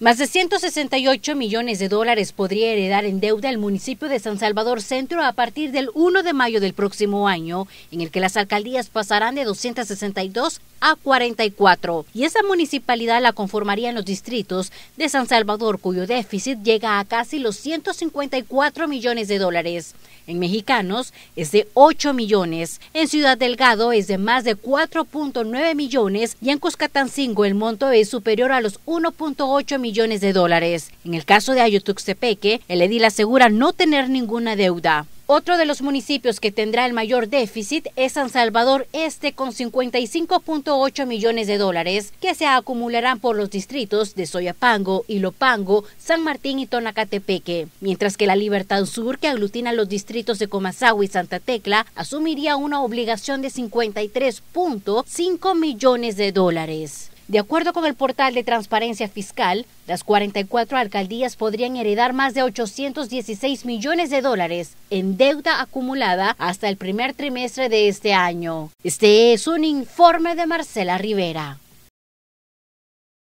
Más de 168 millones de dólares podría heredar en deuda el municipio de San Salvador Centro a partir del 1 de mayo del próximo año, en el que las alcaldías pasarán de 262 a 44. Y esa municipalidad la conformarían los distritos de San Salvador, cuyo déficit llega a casi los 154 millones de dólares. En mexicanos es de 8 millones, en Ciudad Delgado es de más de 4.9 millones y en Cuscatancingo el monto es superior a los 1.8 millones de dólares. En el caso de Ayotuxtepeque, el edil asegura no tener ninguna deuda. Otro de los municipios que tendrá el mayor déficit es San Salvador Este con 55.8 millones de dólares que se acumularán por los distritos de Soyapango, Ilopango, San Martín y Tonacatepeque, mientras que la Libertad Sur, que aglutina los distritos de Comasagua y Santa Tecla, asumiría una obligación de 53.5 millones de dólares. De acuerdo con el portal de transparencia fiscal, las 44 alcaldías podrían heredar más de 816 millones de dólares en deuda acumulada hasta el primer trimestre de este año. Este es un informe de Marcela Rivera.